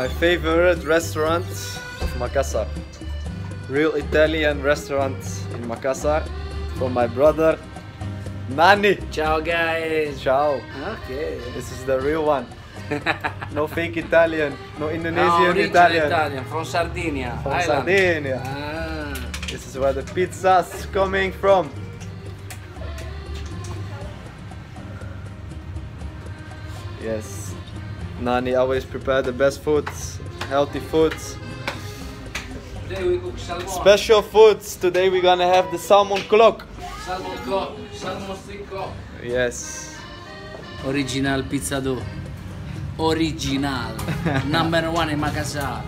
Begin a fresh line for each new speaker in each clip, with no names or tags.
My favorite restaurant of Makassar. Real Italian restaurant in Makassar. For my brother Nani.
Ciao guys.
Ciao.
Okay.
This is the real one. No fake Italian. No
No,
Indonesian
original
Italian.
Italian from Sardinia.
From
Island.
Sardinia.
Ah.
This is where the pizza's coming from. Yes. Nani always prepare the best foods, healthy foods,
Today we cook salmon.
special foods. Today we're gonna have the salmon clock.
Salmon cock. Salmon stick cock.
Yes.
Original pizza dough. Original. Number one in Makassar.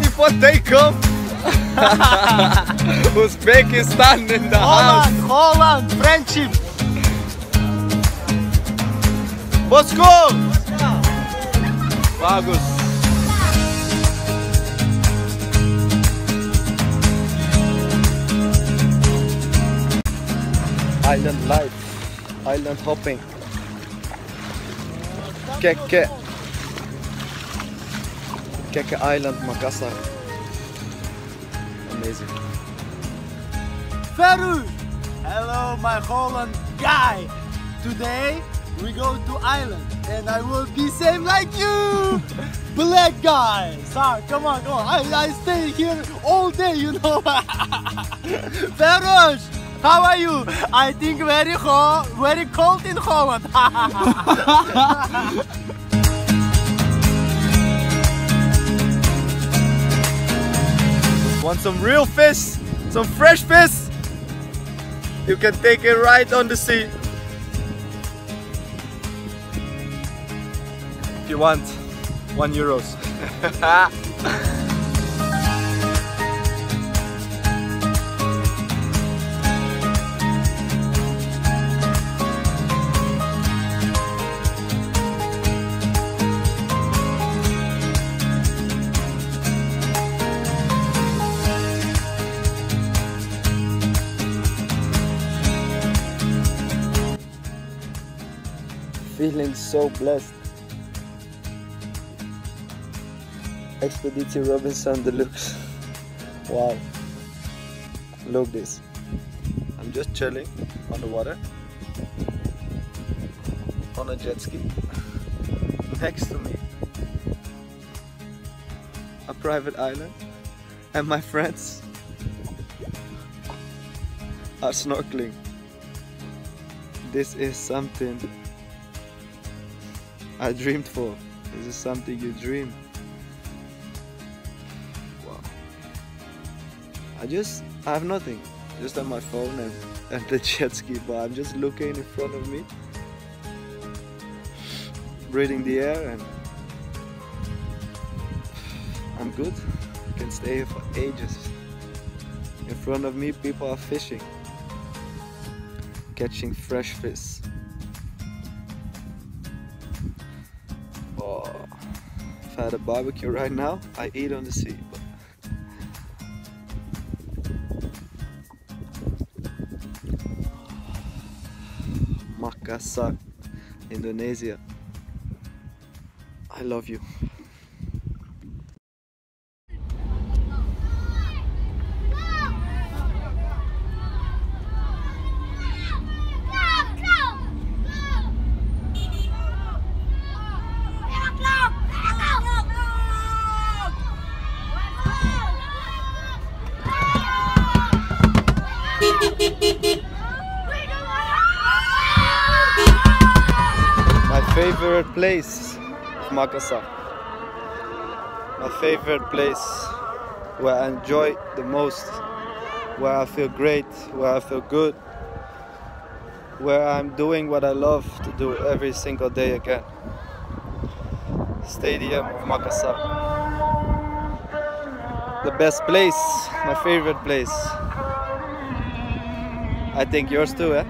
Oh, ready for takeoff. Uzbekistan in the house.
Holland, friendship.
Moscow. Bagus. Island life, island hopping. Keke. Keke Island, Makassar. Amazing.
Peru. Hello, my Holland guy. Today we go to island, and I will be same like you, black guy. Sir, come on, come on. I, I stay here all day, you know. Feroz, how are you? I think very hot, very cold in Holland.
Want some real fish? Some fresh fish? You can take it right on the sea. If you want, one euros. Feeling so blessed. Expedition Robinson Deluxe. Wow. Look this. I'm just chilling on the water. On a jet ski. Next to me. A private island. And my friends are snorkeling. This is something I dreamed for. This is something you dream. Wow. I just, I have nothing. Just on my phone and, and the jet ski, but I'm just looking in front of me. Breathing the air and I'm good. I can stay here for ages. In front of me, people are fishing, catching fresh fish. Had a barbecue right now, I eat on the sea. Makassar, Indonesia. I love you. My favorite place, of Makassar. My favorite place where I enjoy the most, where I feel great, where I feel good, where I'm doing what I love to do every single day again. Stadium of Makassar. The best place, my favorite place. I think yours too, eh?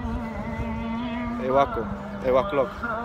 Ewako, Ewaklok.